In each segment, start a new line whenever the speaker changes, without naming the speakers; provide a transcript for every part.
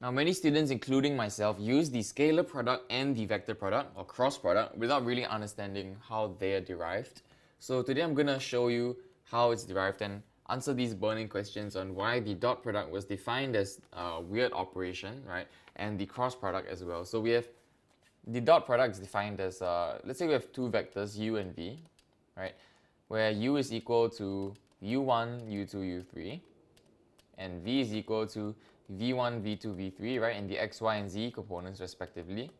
Now many students, including myself, use the scalar product and the vector product or cross product without really understanding how they are derived. So today I'm going to show you how it's derived and answer these burning questions on why the dot product was defined as a weird operation, right? And the cross product as well. So we have the dot product is defined as, uh, let's say we have two vectors, u and v, right? Where u is equal to u1, u2, u3, and v is equal to v1, v2, v3, right? And the x, y, and z components respectively.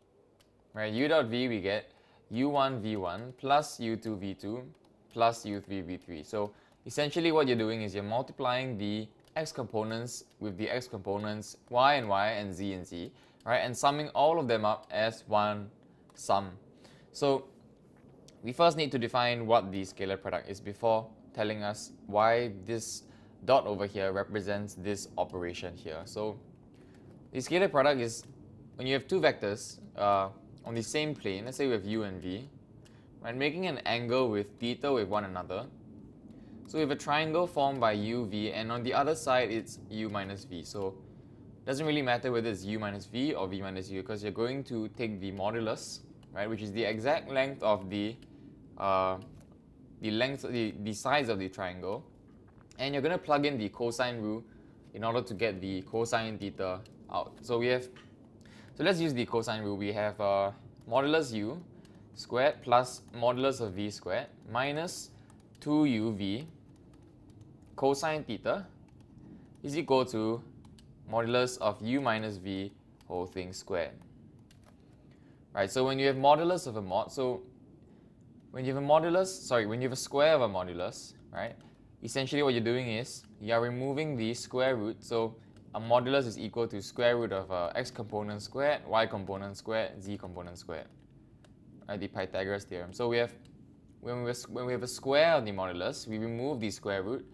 Right, u dot v we get u1, v1 plus u2, v2 plus u3, v3. So essentially what you're doing is you're multiplying the x components with the x components y and y and z and z, right? And summing all of them up as one sum. So we first need to define what the scalar product is before telling us why this dot over here represents this operation here. So the scalar product is when you have two vectors uh, on the same plane, let's say we have u and v, right, making an angle with theta with one another. So we have a triangle formed by u, v, and on the other side it's u minus v. So it doesn't really matter whether it's u minus v or v minus u because you're going to take the modulus, right, which is the exact length of the uh, the length, the, the size of the triangle, and you're going to plug in the cosine rule in order to get the cosine theta out. So we have, so let's use the cosine rule. We have uh, modulus u squared plus modulus of v squared minus 2uv cosine theta is equal to modulus of u minus v whole thing squared. Right, so when you have modulus of a mod, so when you have a modulus, sorry, when you have a square of a modulus, right, essentially what you're doing is you are removing the square root. So a modulus is equal to square root of uh, x component squared, y component squared, z component squared. Right, the Pythagoras theorem. So we have when we, when we have a square of the modulus, we remove the square root,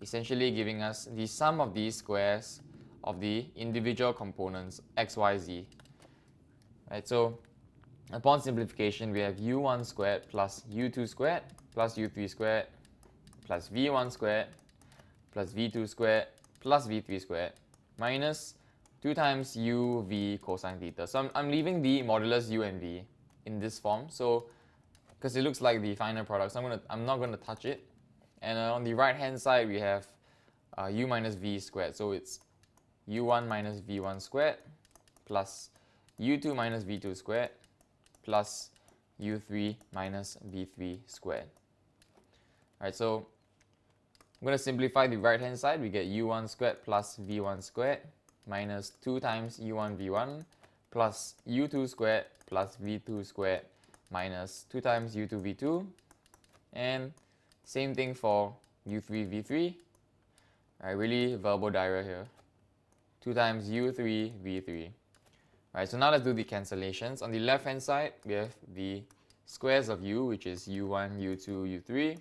essentially giving us the sum of these squares of the individual components x, y, z. Right, so upon simplification, we have u1 squared plus u2 squared plus u3 squared plus v1 squared plus v2 squared plus v3 squared minus 2 times u v cosine theta. So I'm, I'm leaving the modulus u and v in this form. So because it looks like the final product, so I'm gonna I'm not gonna touch it. And uh, on the right hand side we have uh, u minus v squared. So it's u1 minus v1 squared plus u2 minus v2 squared plus u3 minus v3 squared. Alright, so I'm going to simplify the right hand side. We get u1 squared plus v1 squared minus 2 times u1 v1 plus u2 squared plus v2 squared minus 2 times u2 v2 and same thing for u3 v3 right really verbal diarrhea here. 2 times u3 v3 right so now let's do the cancellations. On the left hand side we have the squares of u which is u1 u2 u3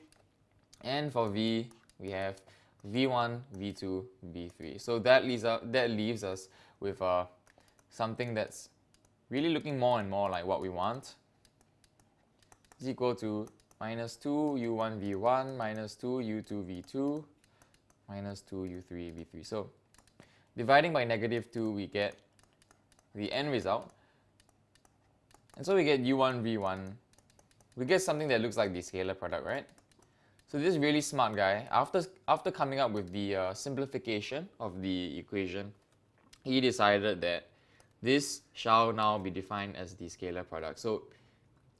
and for v we have v1 v2 v3 so that leaves out that leaves us with uh, something that's really looking more and more like what we want is equal to minus 2 u1 v1 minus 2 u2 v2 minus 2 u3 v3. So dividing by negative 2 we get the end result. And so we get u1 v1. We get something that looks like the scalar product, right? So this really smart guy, after, after coming up with the uh, simplification of the equation, he decided that this shall now be defined as the scalar product. So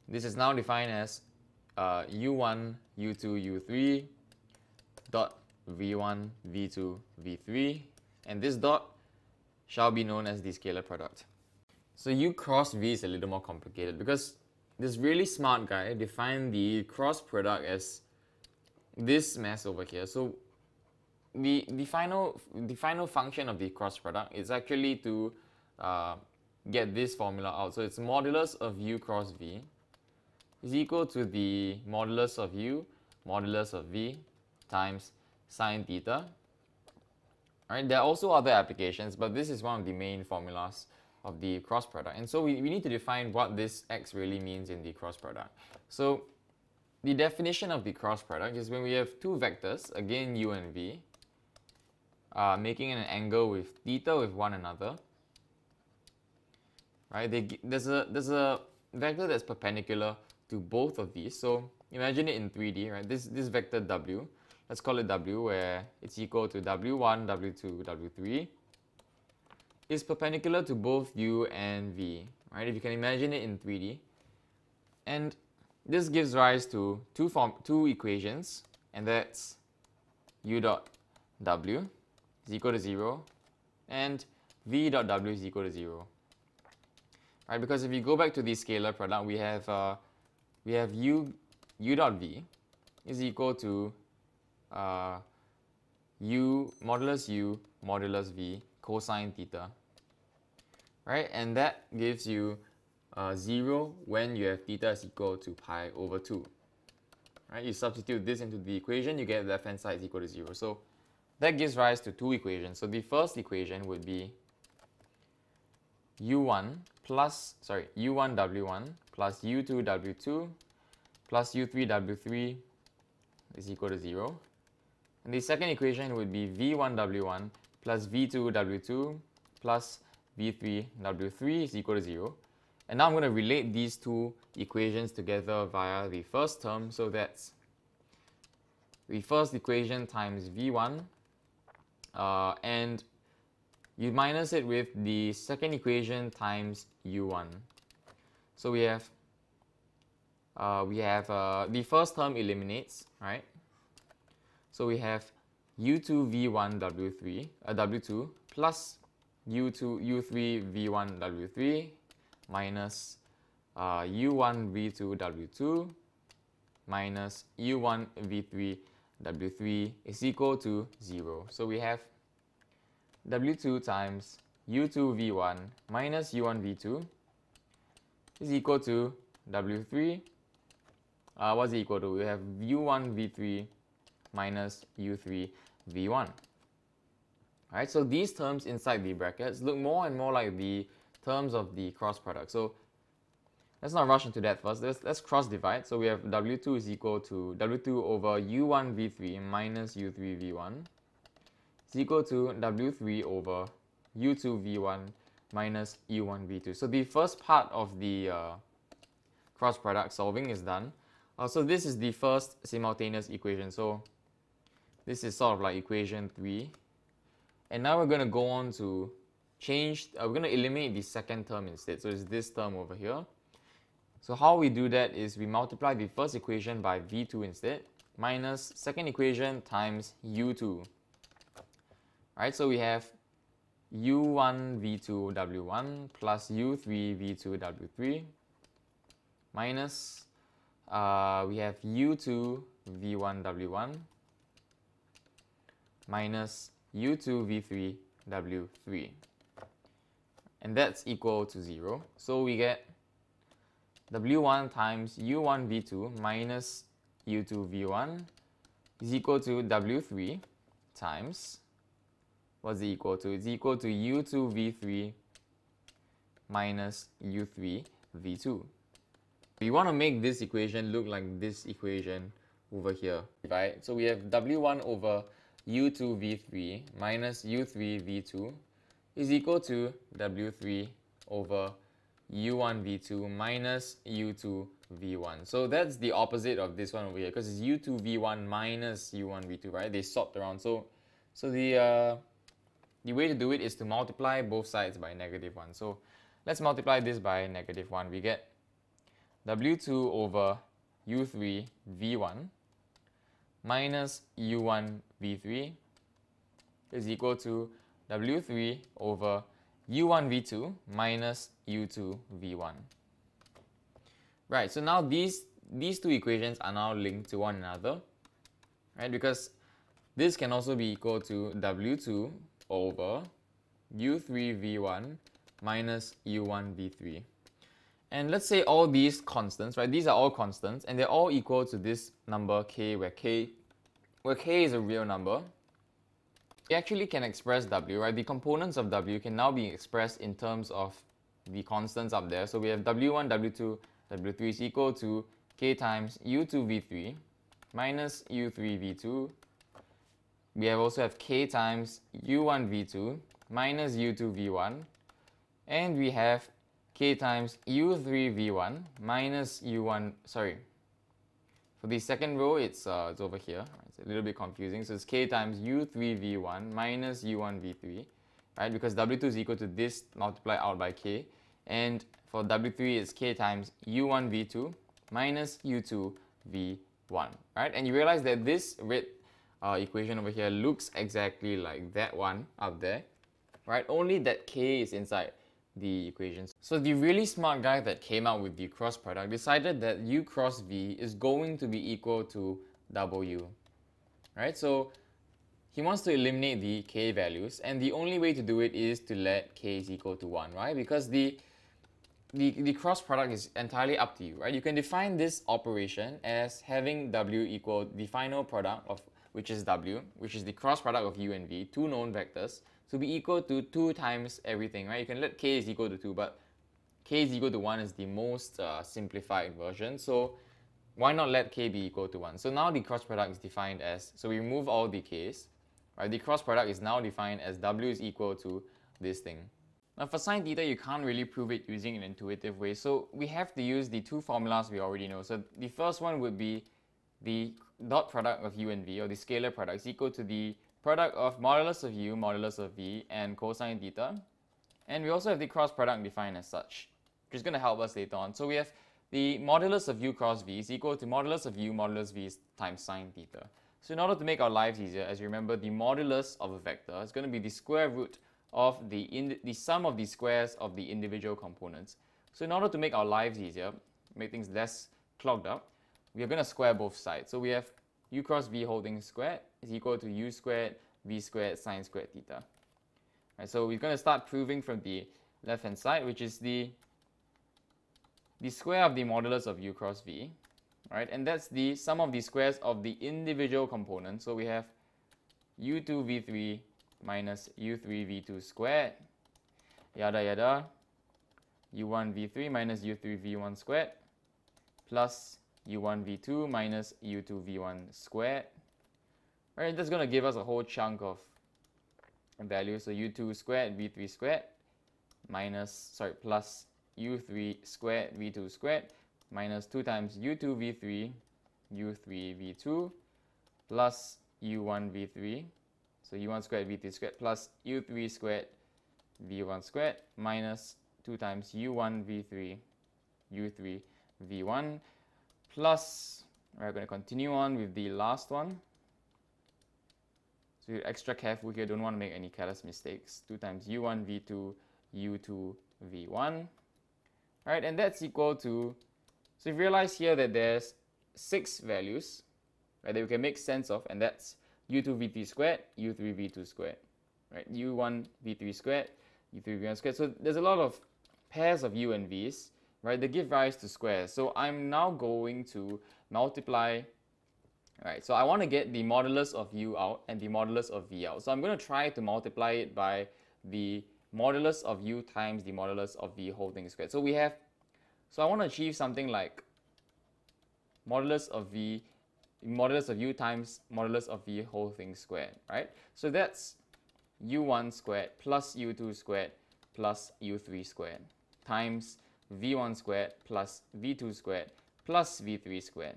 this is now defined as uh, u1, u2, u3 dot v1, v2, v3 and this dot shall be known as the scalar product. So u cross v is a little more complicated because this really smart guy defined the cross product as this mess over here. So the, the, final, the final function of the cross product is actually to uh, get this formula out. So it's modulus of u cross v is equal to the modulus of u modulus of v times sine theta. Alright, there are also other applications, but this is one of the main formulas of the cross product. And so we, we need to define what this x really means in the cross product. So the definition of the cross product is when we have two vectors, again u and v, uh, making an angle with theta with one another, right? They, there's, a, there's a vector that's perpendicular to both of these. So imagine it in 3D, right? This, this vector w, let's call it w, where it's equal to w1, w2, w3, is perpendicular to both u and v, right? If you can imagine it in 3D. And this gives rise to two, form, two equations, and that's u dot w is equal to 0 and v dot w is equal to 0. Right, because if you go back to the scalar product, we have uh, we have u u dot v is equal to uh, u modulus u modulus v cosine theta. Right, and that gives you uh, 0 when you have theta is equal to pi over 2. Right, you substitute this into the equation, you get left hand side is equal to 0. So that gives rise to two equations. So the first equation would be u1 plus, sorry, u1 w1 plus u2 w2 plus u3 w3 is equal to 0. And the second equation would be v1 w1 plus v2 w2 plus v3 w3 is equal to 0. And now I'm going to relate these two equations together via the first term. So that's the first equation times v1 uh, and you minus it with the second equation times u1. So we have uh, we have uh, the first term eliminates, right? So we have u2 v1 w3 uh, w2 plus u2 u3 v1 w3 minus uh, u1 v2 w2 minus u1 v3 W3 is equal to 0. So we have W2 times U2 V1 minus U1 V2 is equal to W3. Uh, what's it equal to? We have U1 V3 minus U3 V1. Alright, so these terms inside the brackets look more and more like the terms of the cross product. So Let's not rush into that first. Let's, let's cross divide. So we have W2 is equal to W2 over U1 V3 minus U3 V1 is equal to W3 over U2 V1 minus U1 V2. So the first part of the uh, cross product solving is done. Uh, so this is the first simultaneous equation. So this is sort of like equation 3. And now we're going to go on to change, uh, we're going to eliminate the second term instead. So it's this term over here. So how we do that is we multiply the first equation by v2 instead, minus second equation times u2. Right, so we have u1 v2 w1 plus u3 v2 w3 minus uh, we have u2 v1 w1 minus u2 v3 w3 and that's equal to 0 so we get W1 times U1 V2 minus U2 V1 is equal to W3 times, what's it equal to? It's equal to U2 V3 minus U3 V2. We want to make this equation look like this equation over here, right? So we have W1 over U2 V3 minus U3 V2 is equal to W3 over u1 v2 minus u2 v1. So that's the opposite of this one over here because it's u2 v1 minus u1 v2, right? They swapped around. So so the uh, the way to do it is to multiply both sides by negative 1. So let's multiply this by negative 1. We get w2 over u3 v1 minus u1 v3 is equal to w3 over u1 v2 minus u2 v1. Right, so now these, these two equations are now linked to one another, right? Because this can also be equal to w2 over u3 v1 minus u1 v3. And let's say all these constants, right? These are all constants and they're all equal to this number k where k where k is a real number we actually can express W, right? The components of W can now be expressed in terms of the constants up there. So we have W1, W2, W3 is equal to K times U2 V3 minus U3 V2. We have also have K times U1 V2 minus U2 V1. And we have k times u3 v1 minus u1, sorry, for the second row it's, uh, it's over here, it's a little bit confusing, so it's k times u3 v1 minus u1 v3, right, because w2 is equal to this multiplied out by k, and for w3 it's k times u1 v2 minus u2 v1, right, and you realize that this red uh, equation over here looks exactly like that one up there, right, only that k is inside the equations. So the really smart guy that came out with the cross product decided that u cross v is going to be equal to w. Right? So he wants to eliminate the k values and the only way to do it is to let k is equal to 1, right? Because the the, the cross product is entirely up to you, right? You can define this operation as having w equal the final product of which is w, which is the cross product of u and v, two known vectors, to be equal to 2 times everything, right? You can let k is equal to 2, but k is equal to 1 is the most uh, simplified version. So why not let k be equal to 1? So now the cross product is defined as, so we remove all the k's, right? The cross product is now defined as w is equal to this thing. Now for sine theta, you can't really prove it using an intuitive way. So we have to use the two formulas we already know. So the first one would be the dot product of u and v, or the scalar product, is equal to the product of modulus of u, modulus of v, and cosine theta. And we also have the cross product defined as such, which is going to help us later on. So we have the modulus of u cross v is equal to modulus of u modulus v times sine theta. So in order to make our lives easier, as you remember, the modulus of a vector is going to be the square root of the, in, the sum of the squares of the individual components. So in order to make our lives easier, make things less clogged up, we are going to square both sides. So we have u cross v holding squared is equal to u squared v squared sine squared theta. So we're going to start proving from the left hand side, which is the the square of the modulus of u cross v, right? And that's the sum of the squares of the individual components. So we have u2 v3 minus u3 v2 squared, yada yada, u1 v3 minus u3 v1 squared, plus u1 v2 minus u2 v1 squared. Right, that's going to give us a whole chunk of values. So u2 squared v3 squared minus, sorry, plus u3 squared v2 squared minus 2 times u2 v3 u3 v2 plus u1 v3 so u1 squared v3 squared plus u3 squared v1 squared minus 2 times u1 v3 u3 v1 plus, we're going to continue on with the last one. So you're extra careful here, don't want to make any careless mistakes. 2 times u1 v2 u2 v1. Right, and that's equal to, so you realize here that there's six values right, that we can make sense of, and that's u2 v3 squared, u3 v2 squared, right, u1 v3 squared, u3 v1 squared. So there's a lot of pairs of u and v's, right? They give rise to squares. So I'm now going to multiply, right? So I want to get the modulus of u out and the modulus of v out. So I'm going to try to multiply it by the modulus of u times the modulus of v whole thing squared. So we have, so I want to achieve something like modulus of v, modulus of u times modulus of v whole thing squared, right? So that's u1 squared plus u2 squared plus u3 squared times v1 squared plus v2 squared plus v3 squared.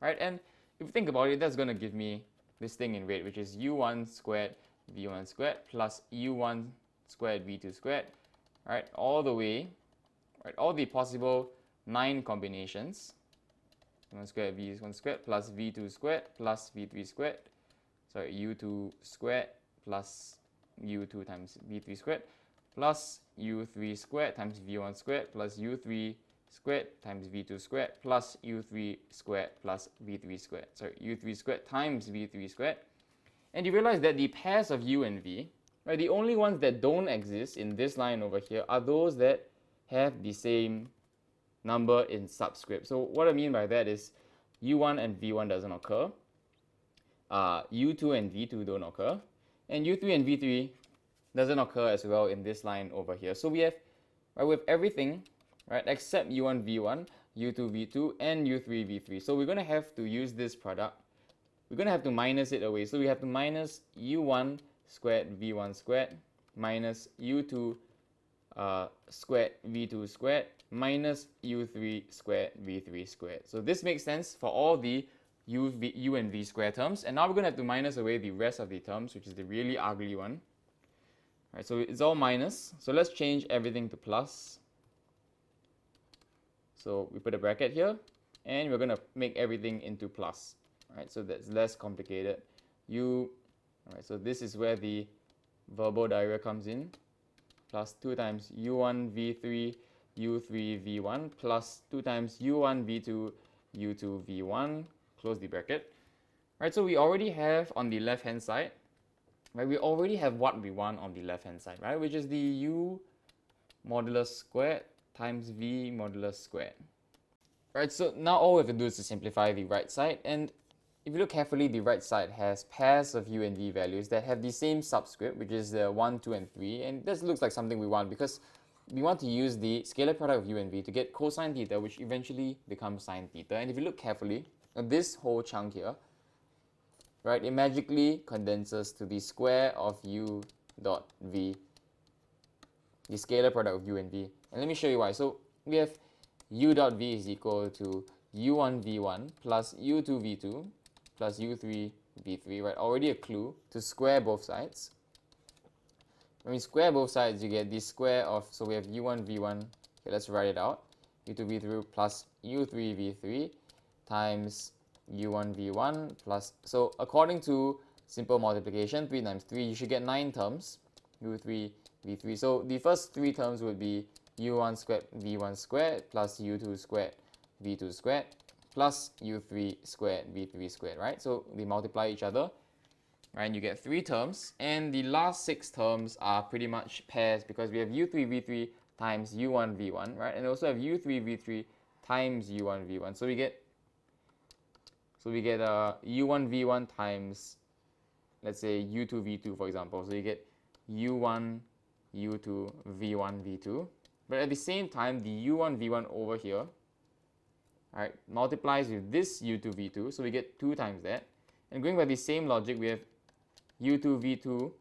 Right, and if you think about it, that's going to give me this thing in red, which is u1 squared v1 squared plus u1 squared v2 squared, right, all the way, right, all the possible nine combinations, 1 squared v1 squared plus v2 squared plus v3 squared, sorry, u2 squared plus u2 times v3 squared plus u3 squared times v1 squared plus u3 squared times v2 squared plus u3 squared plus v3 squared. Sorry, u3 squared times v3 squared. And you realize that the pairs of u and v, right, the only ones that don't exist in this line over here are those that have the same number in subscript. So what I mean by that is u1 and v1 doesn't occur, uh, u2 and v2 don't occur, and u3 and v3 doesn't occur as well in this line over here. So we have, right, with everything, right, except u1, v1, u2, v2, and u3, v3. So we're going to have to use this product. We're going to have to minus it away. So we have to minus u1 squared v1 squared minus u2 uh, squared v2 squared minus u3 squared v3 squared. So this makes sense for all the u, v, u and v square terms. And now we're going to have to minus away the rest of the terms, which is the really ugly one. All right, so it's all minus. So let's change everything to plus. So we put a bracket here, and we're going to make everything into plus. All right, so that's less complicated. U, all right, so this is where the verbal diarrhea comes in. Plus 2 times u1 v3 u3 v1 plus 2 times u1 v2 u2 v1 close the bracket. Right so we already have on the left hand side right we already have what we want on the left hand side right which is the u modulus squared times v modulus squared. Right so now all we have to do is to simplify the right side and if you look carefully, the right side has pairs of u and v values that have the same subscript, which is the 1, 2, and 3. And this looks like something we want because we want to use the scalar product of u and v to get cosine theta, which eventually becomes sine theta. And if you look carefully, this whole chunk here, right, it magically condenses to the square of u dot v, the scalar product of u and v. And let me show you why. So we have u dot v is equal to u1 v1 plus u2 v2 plus u3 v3, right? Already a clue to square both sides. When we square both sides, you get the square of, so we have u1 v1, okay, let's write it out, u2 v3 plus u3 v3 times u1 v1 plus, so according to simple multiplication, 3 times 3, you should get 9 terms, u3 v3. So the first three terms would be u1 squared v1 squared plus u2 squared v2 squared plus u3 squared v3 squared, right? So they multiply each other, right? And you get three terms. And the last six terms are pretty much pairs because we have u3 v3 times u1 v1, right? And also have u3 v3 times u1 v1. So we get so we get uh, u1 v1 times let's say u2 v2 for example. So you get u1 u2 v1 v2. But at the same time, the u1 v1 over here right, multiplies with this u2 v2, so we get 2 times that. And going by the same logic, we have u2 v2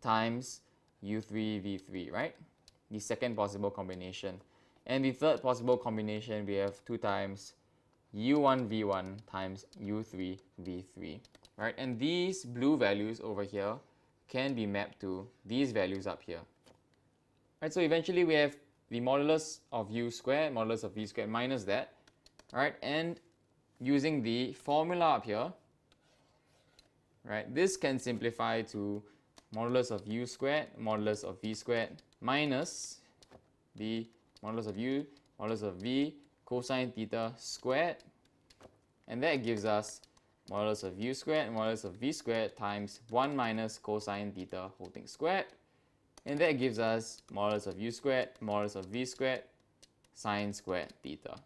times u3 v3, right? The second possible combination. And the third possible combination, we have 2 times u1 v1 times u3 v3, right? And these blue values over here can be mapped to these values up here. Right, so eventually we have the modulus of u squared, modulus of v squared minus that, right? And using the formula up here, right? This can simplify to modulus of u squared, modulus of v squared minus the modulus of u, modulus of v, cosine theta squared. And that gives us modulus of u squared modulus of v squared times 1 minus cosine theta whole thing squared. And that gives us modulus of u squared, modulus of v squared, sine squared theta.